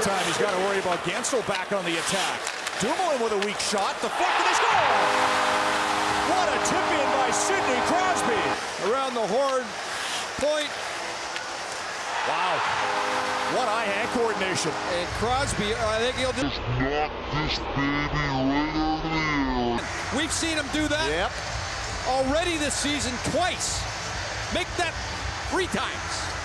Time he's got to worry about Guentzel back on the attack. Dumoulin with a weak shot. The fuck did he score? What a tip in by Sidney Crosby. Around the horn point. Wow. What eye-hand coordination. And Crosby, I think he'll just knock this baby right over. We've seen him do that Yep. already this season twice. Make that three times.